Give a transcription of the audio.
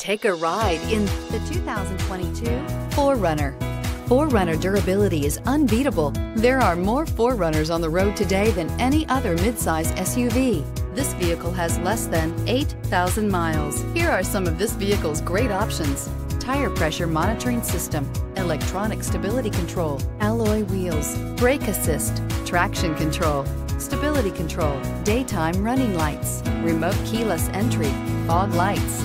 Take a ride in the 2022 4Runner. 4Runner durability is unbeatable. There are more 4Runners on the road today than any other midsize SUV. This vehicle has less than 8,000 miles. Here are some of this vehicle's great options. Tire pressure monitoring system, electronic stability control, alloy wheels, brake assist, traction control, stability control, daytime running lights, remote keyless entry, fog lights,